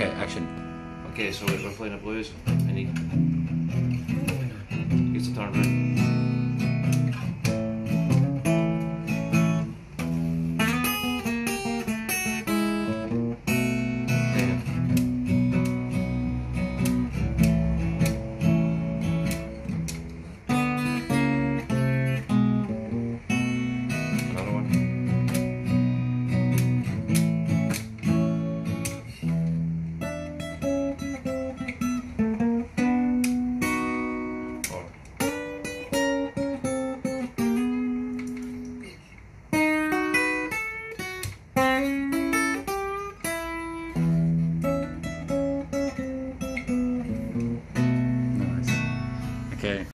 Okay, action. Okay, so we're playing the blues. I need. Gets the turn around. Okay.